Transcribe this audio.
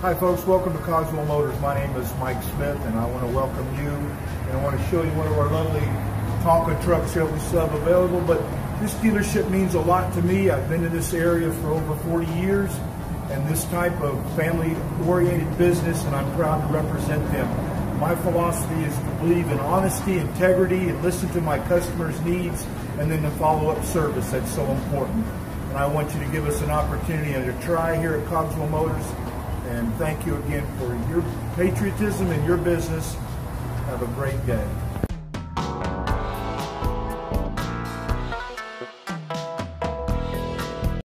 Hi folks, welcome to Cogswell Motors. My name is Mike Smith and I want to welcome you and I want to show you one of our lovely Tonka trucks that we still have available. But this dealership means a lot to me. I've been in this area for over 40 years and this type of family oriented business and I'm proud to represent them. My philosophy is to believe in honesty, integrity, and listen to my customers' needs and then the follow-up service. That's so important. And I want you to give us an opportunity and a try here at Cogswell Motors and thank you again for your patriotism and your business. Have a great day.